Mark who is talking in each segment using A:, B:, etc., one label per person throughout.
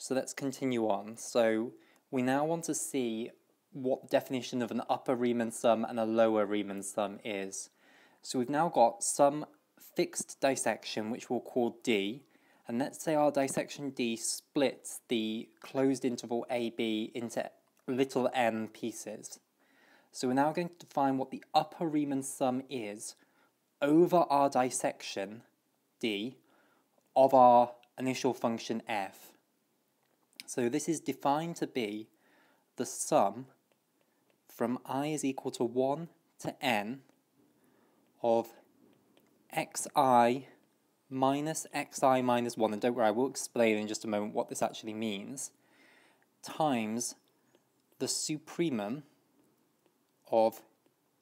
A: So let's continue on. So we now want to see what definition of an upper Riemann sum and a lower Riemann sum is. So we've now got some fixed dissection which we'll call D and let's say our dissection D splits the closed interval AB into little n pieces. So we're now going to define what the upper Riemann sum is over our dissection D of our initial function f. So this is defined to be the sum from i is equal to 1 to n of xi minus xi minus 1, and don't worry, I will explain in just a moment what this actually means, times the supremum of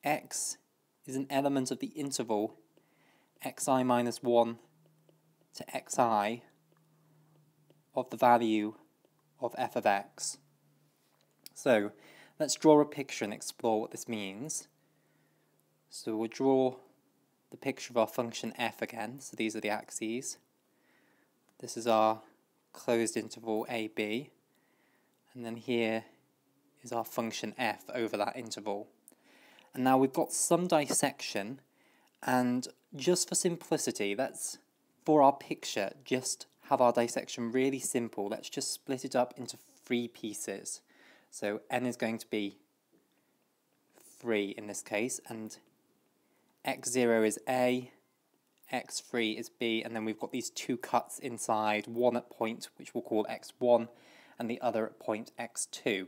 A: x is an element of the interval xi minus 1 to xi of the value of f of x. So let's draw a picture and explore what this means. So we'll draw the picture of our function f again. So these are the axes. This is our closed interval AB. And then here is our function f over that interval. And now we've got some dissection. And just for simplicity, let's, for our picture, just have our dissection really simple. Let's just split it up into three pieces. So n is going to be 3 in this case, and x0 is A, x3 is B, and then we've got these two cuts inside, one at point which we'll call x1, and the other at point x2.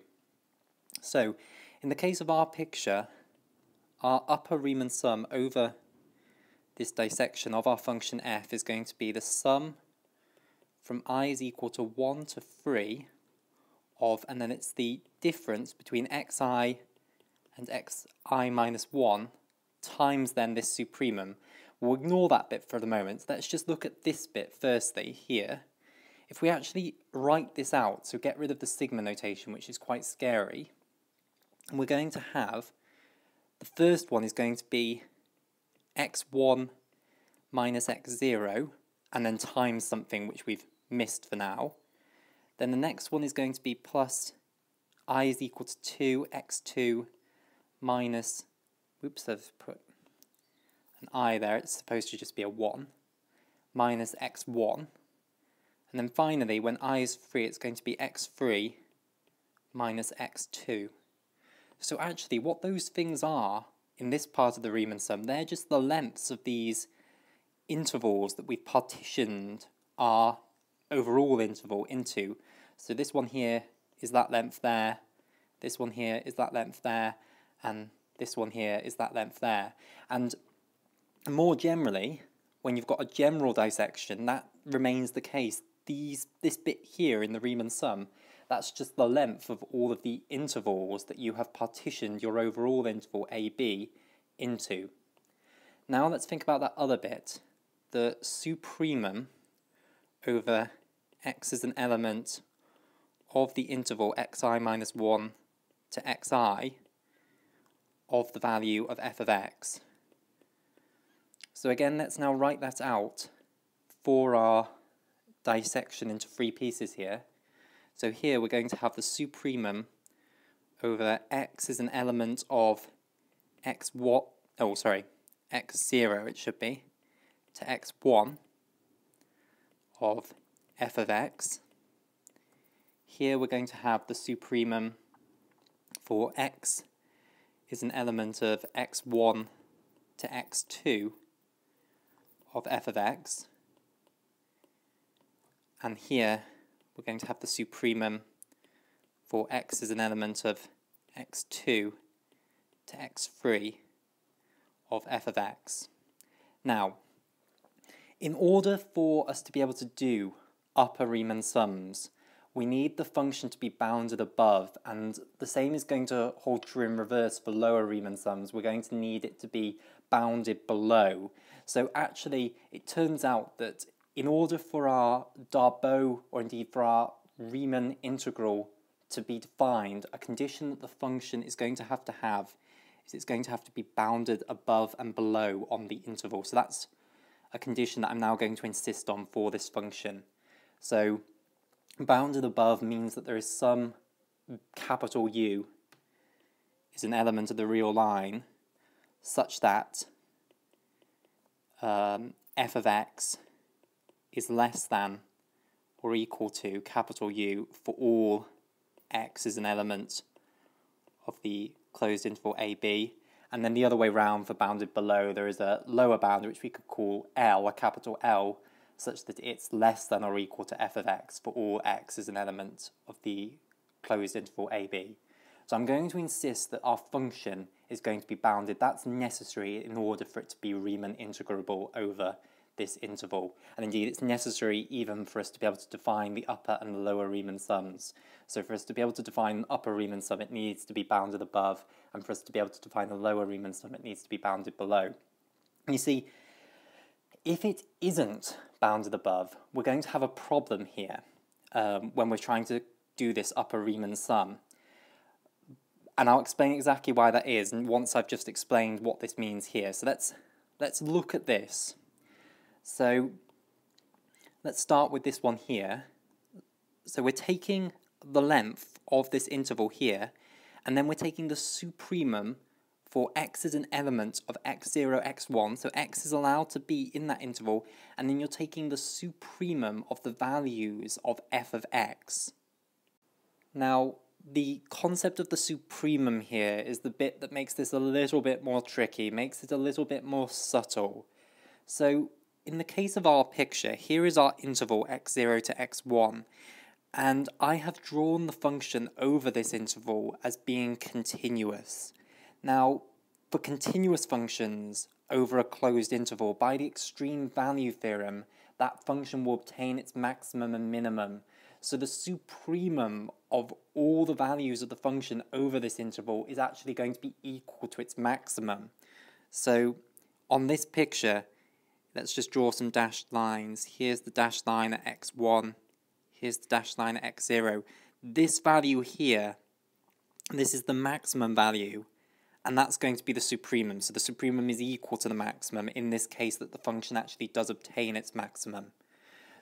A: So, in the case of our picture, our upper Riemann sum over this dissection of our function f is going to be the sum from i is equal to 1 to 3 of, and then it's the difference between xi and xi minus 1 times then this supremum. We'll ignore that bit for the moment. Let's just look at this bit firstly here. If we actually write this out, so get rid of the sigma notation, which is quite scary, we're going to have, the first one is going to be x1 minus x0, and then times something which we've missed for now. Then the next one is going to be plus i is equal to 2 x2 minus, oops, I've put an i there, it's supposed to just be a 1, minus x1. And then finally, when i is 3, it's going to be x3 minus x2. So actually, what those things are in this part of the Riemann sum, they're just the lengths of these intervals that we've partitioned our overall interval into. So this one here is that length there, this one here is that length there, and this one here is that length there. And more generally, when you've got a general dissection, that remains the case. These, this bit here in the Riemann sum, that's just the length of all of the intervals that you have partitioned your overall interval AB into. Now let's think about that other bit, the supremum over x is an element of the interval xi minus 1 to xi of the value of f of x. So again, let's now write that out for our dissection into three pieces here. So here we're going to have the supremum over x is an element of x what, oh sorry, x0 it should be, to x1 of f of x. Here we're going to have the supremum for x is an element of x1 to x2 of f of x. And here we're going to have the supremum for x is an element of x2 to x3 of f of x. Now, in order for us to be able to do upper Riemann sums, we need the function to be bounded above, and the same is going to hold true in reverse for lower Riemann sums. We're going to need it to be bounded below. So actually, it turns out that in order for our Darboux, or indeed for our Riemann integral to be defined, a condition that the function is going to have to have is it's going to have to be bounded above and below on the interval. So that's a condition that I'm now going to insist on for this function. So bounded above means that there is some capital U is an element of the real line such that um, f of x is less than or equal to capital U for all x is an element of the closed interval AB. And then the other way round for bounded below, there is a lower bound which we could call L, a capital L, such that it's less than or equal to f of x for all x is an element of the closed interval AB. So I'm going to insist that our function is going to be bounded. That's necessary in order for it to be Riemann integrable over this interval. And indeed, it's necessary even for us to be able to define the upper and the lower Riemann sums. So for us to be able to define the upper Riemann sum, it needs to be bounded above, and for us to be able to define the lower Riemann sum, it needs to be bounded below. You see, if it isn't bounded above, we're going to have a problem here um, when we're trying to do this upper Riemann sum. And I'll explain exactly why that is, and once I've just explained what this means here. So let's, let's look at this. So let's start with this one here. So we're taking the length of this interval here, and then we're taking the supremum for x is an element of x0, x1, so x is allowed to be in that interval, and then you're taking the supremum of the values of f of x. Now, the concept of the supremum here is the bit that makes this a little bit more tricky, makes it a little bit more subtle. So in the case of our picture, here is our interval x0 to x1, and I have drawn the function over this interval as being continuous. Now, for continuous functions over a closed interval, by the extreme value theorem, that function will obtain its maximum and minimum. So the supremum of all the values of the function over this interval is actually going to be equal to its maximum. So on this picture, Let's just draw some dashed lines. Here's the dashed line at x1. Here's the dashed line at x0. This value here, this is the maximum value, and that's going to be the supremum. So the supremum is equal to the maximum in this case that the function actually does obtain its maximum.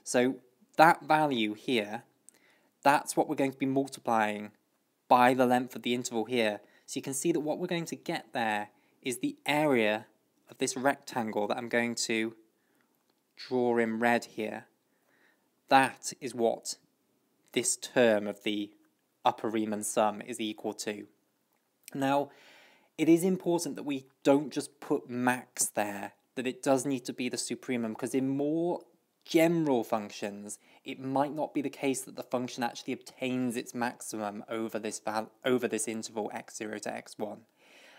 A: So that value here, that's what we're going to be multiplying by the length of the interval here. So you can see that what we're going to get there is the area of this rectangle that I'm going to draw in red here, that is what this term of the upper Riemann sum is equal to. Now, it is important that we don't just put max there, that it does need to be the supremum, because in more general functions, it might not be the case that the function actually obtains its maximum over this, over this interval x0 to x1.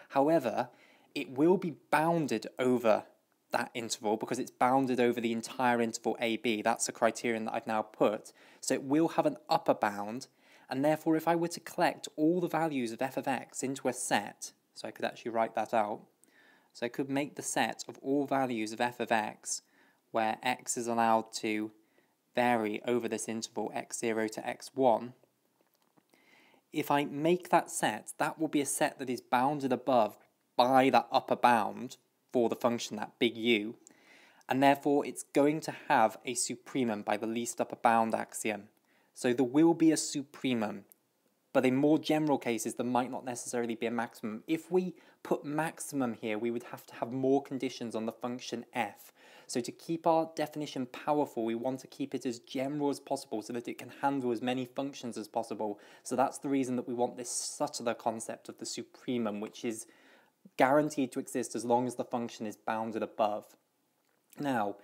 A: However, it will be bounded over that interval because it's bounded over the entire interval AB. That's a criterion that I've now put. So it will have an upper bound, and therefore if I were to collect all the values of f of x into a set, so I could actually write that out, so I could make the set of all values of f of x where x is allowed to vary over this interval x0 to x1, if I make that set, that will be a set that is bounded above by that upper bound, for the function, that big U, and therefore it's going to have a supremum by the least upper bound axiom. So there will be a supremum, but in more general cases there might not necessarily be a maximum. If we put maximum here, we would have to have more conditions on the function f. So to keep our definition powerful, we want to keep it as general as possible so that it can handle as many functions as possible. So that's the reason that we want this subtler concept of the supremum, which is guaranteed to exist as long as the function is bounded above. Now,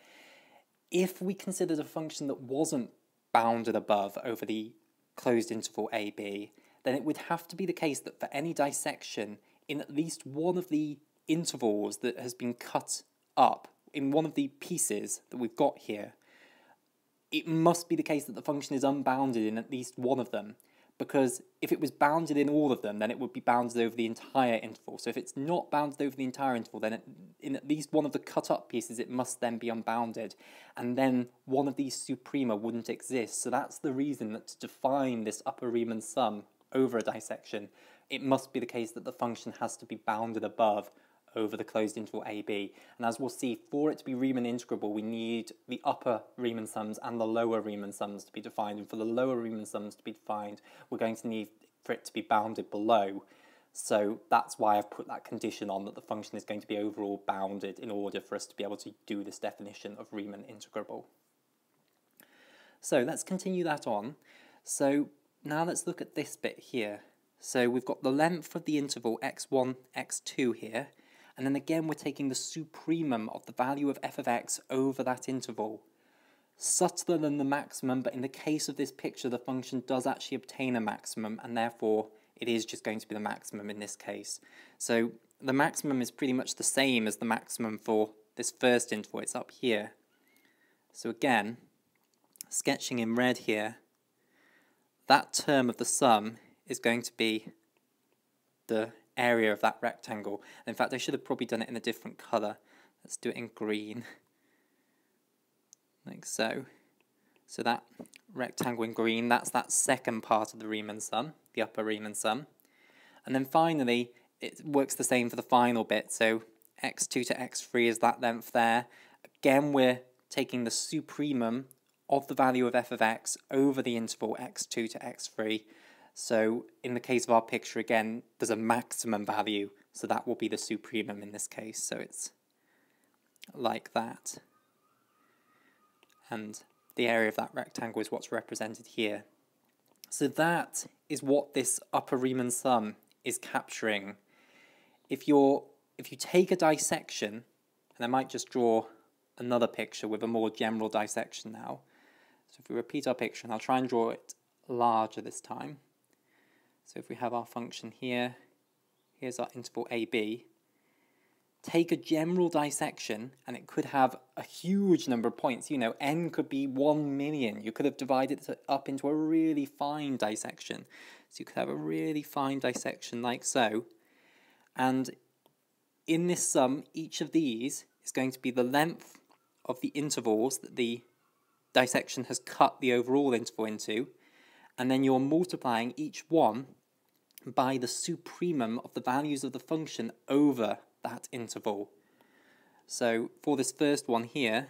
A: if we considered a function that wasn't bounded above over the closed interval AB, then it would have to be the case that for any dissection in at least one of the intervals that has been cut up, in one of the pieces that we've got here, it must be the case that the function is unbounded in at least one of them because if it was bounded in all of them, then it would be bounded over the entire interval. So if it's not bounded over the entire interval, then it, in at least one of the cut-up pieces, it must then be unbounded. And then one of these suprema wouldn't exist. So that's the reason that to define this upper Riemann sum over a dissection, it must be the case that the function has to be bounded above over the closed interval AB. And as we'll see, for it to be Riemann integrable, we need the upper Riemann sums and the lower Riemann sums to be defined. And for the lower Riemann sums to be defined, we're going to need for it to be bounded below. So that's why I've put that condition on that the function is going to be overall bounded in order for us to be able to do this definition of Riemann integrable. So let's continue that on. So now let's look at this bit here. So we've got the length of the interval x1, x2 here, and then again we're taking the supremum of the value of f of x over that interval. Subtler than the maximum, but in the case of this picture the function does actually obtain a maximum and therefore it is just going to be the maximum in this case. So the maximum is pretty much the same as the maximum for this first interval, it's up here. So again, sketching in red here, that term of the sum is going to be the area of that rectangle. In fact, I should have probably done it in a different colour. Let's do it in green, like so. So that rectangle in green, that's that second part of the Riemann sum, the upper Riemann sum. And then finally, it works the same for the final bit. So x2 to x3 is that length there. Again, we're taking the supremum of the value of f of x over the interval x2 to x3 so in the case of our picture, again, there's a maximum value, so that will be the supremum in this case. So it's like that. And the area of that rectangle is what's represented here. So that is what this upper Riemann sum is capturing. If you're if you take a dissection, and I might just draw another picture with a more general dissection now. So if we repeat our picture, and I'll try and draw it larger this time. So if we have our function here, here's our interval AB, take a general dissection and it could have a huge number of points. You know, n could be 1 million. You could have divided it up into a really fine dissection. So you could have a really fine dissection like so. And in this sum, each of these is going to be the length of the intervals that the dissection has cut the overall interval into, and then you're multiplying each one by the supremum of the values of the function over that interval. So for this first one here,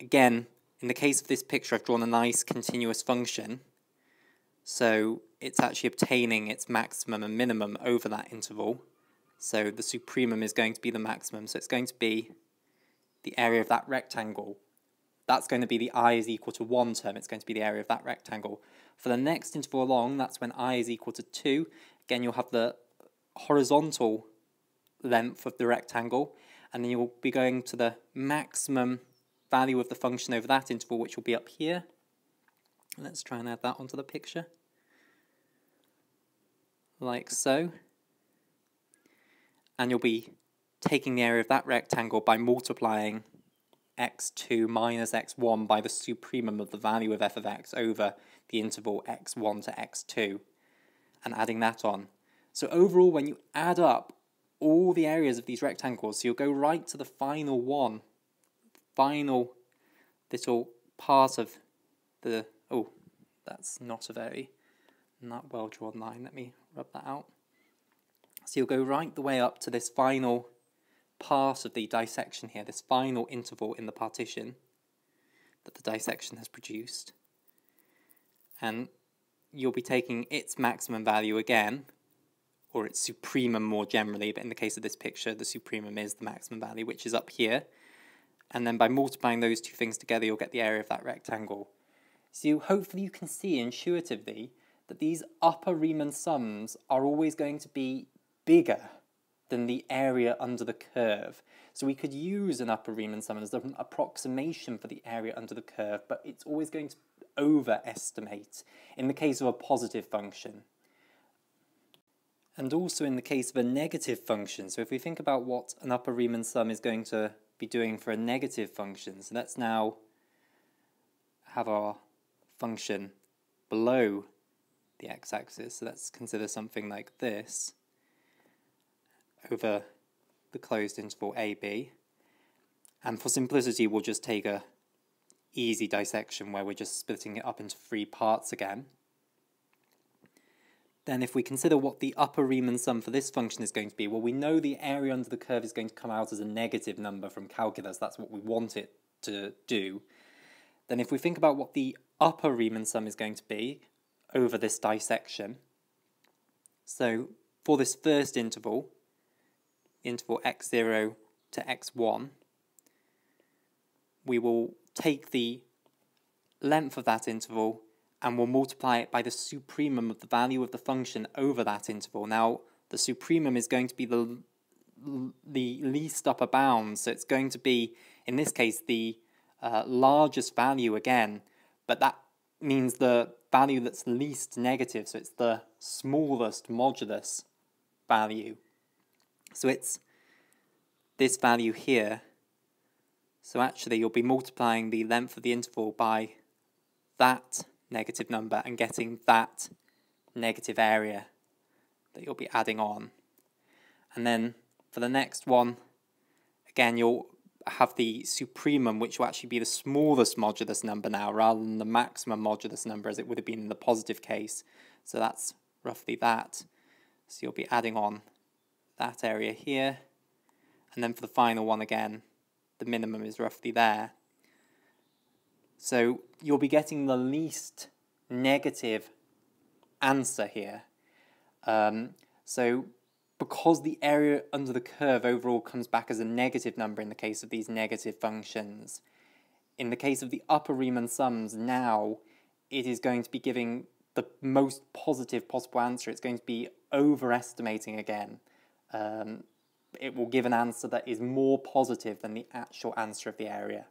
A: again, in the case of this picture, I've drawn a nice continuous function. So it's actually obtaining its maximum and minimum over that interval. So the supremum is going to be the maximum. So it's going to be the area of that rectangle that's going to be the i is equal to 1 term. It's going to be the area of that rectangle. For the next interval along, that's when i is equal to 2. Again, you'll have the horizontal length of the rectangle, and then you'll be going to the maximum value of the function over that interval, which will be up here. Let's try and add that onto the picture. Like so. And you'll be taking the area of that rectangle by multiplying x2 minus x1 by the supremum of the value of f of x over the interval x1 to x2 and adding that on. So overall, when you add up all the areas of these rectangles, so you'll go right to the final one, final little part of the, oh, that's not a very not well drawn line. Let me rub that out. So you'll go right the way up to this final part of the dissection here, this final interval in the partition that the dissection has produced. And you'll be taking its maximum value again, or its supremum more generally, but in the case of this picture, the supremum is the maximum value, which is up here. And then by multiplying those two things together, you'll get the area of that rectangle. So hopefully you can see intuitively that these upper Riemann sums are always going to be bigger than the area under the curve. So we could use an upper Riemann sum as an approximation for the area under the curve, but it's always going to overestimate in the case of a positive function. And also in the case of a negative function. So if we think about what an upper Riemann sum is going to be doing for a negative function, so let's now have our function below the x-axis. So let's consider something like this over the closed interval AB. And for simplicity, we'll just take a easy dissection where we're just splitting it up into three parts again. then if we consider what the upper Riemann sum for this function is going to be, well, we know the area under the curve is going to come out as a negative number from calculus. That's what we want it to do. Then if we think about what the upper Riemann sum is going to be over this dissection, so for this first interval, interval x0 to x1, we will take the length of that interval and we'll multiply it by the supremum of the value of the function over that interval. Now, the supremum is going to be the, the least upper bound, so it's going to be, in this case, the uh, largest value again, but that means the value that's least negative, so it's the smallest modulus value. So it's this value here. So actually you'll be multiplying the length of the interval by that negative number and getting that negative area that you'll be adding on. And then for the next one, again, you'll have the supremum, which will actually be the smallest modulus number now, rather than the maximum modulus number as it would have been in the positive case. So that's roughly that. So you'll be adding on that area here. And then for the final one again, the minimum is roughly there. So you'll be getting the least negative answer here. Um, so because the area under the curve overall comes back as a negative number in the case of these negative functions, in the case of the upper Riemann sums now, it is going to be giving the most positive possible answer. It's going to be overestimating again. Um, it will give an answer that is more positive than the actual answer of the area,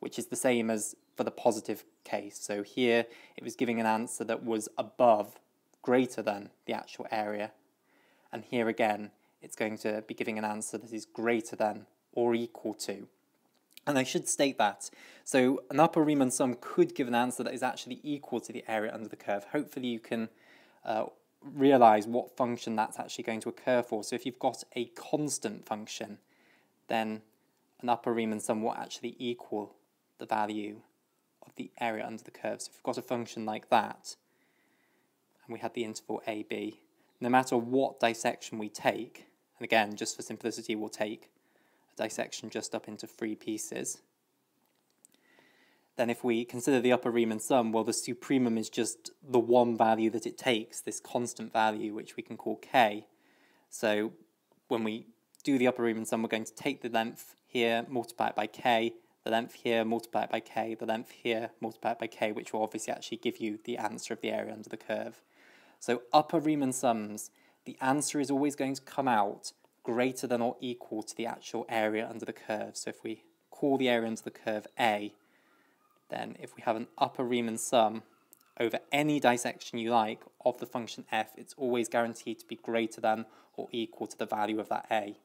A: which is the same as for the positive case. So here it was giving an answer that was above, greater than the actual area and here again it's going to be giving an answer that is greater than or equal to. And I should state that. So an upper Riemann sum could give an answer that is actually equal to the area under the curve. Hopefully you can uh, realize what function that's actually going to occur for. So if you've got a constant function, then an upper Riemann sum will actually equal the value of the area under the curve. So if we've got a function like that, and we had the interval AB, no matter what dissection we take, and again, just for simplicity, we'll take a dissection just up into three pieces. Then if we consider the upper Riemann sum, well, the supremum is just the one value that it takes, this constant value, which we can call k. So when we do the upper Riemann sum, we're going to take the length here, multiply it by k, the length here, multiply it by k, the length here, multiply it by k, which will obviously actually give you the answer of the area under the curve. So upper Riemann sums, the answer is always going to come out greater than or equal to the actual area under the curve. So if we call the area under the curve A, then if we have an upper Riemann sum over any dissection you like of the function f, it's always guaranteed to be greater than or equal to the value of that A.